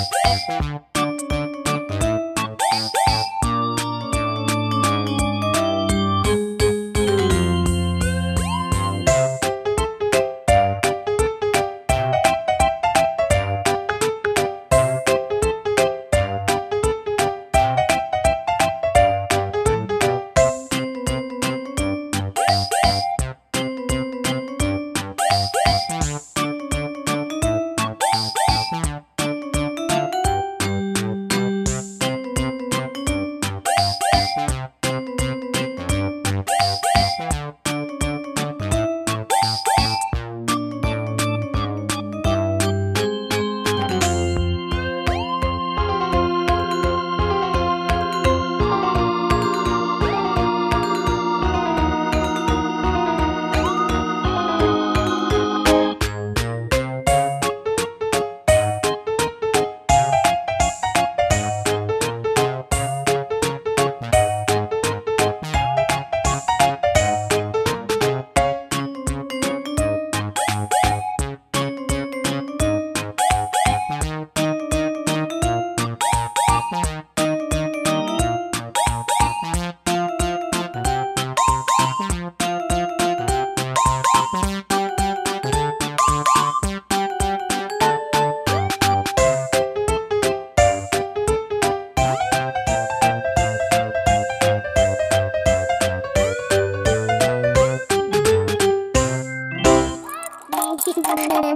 Bye. Bye.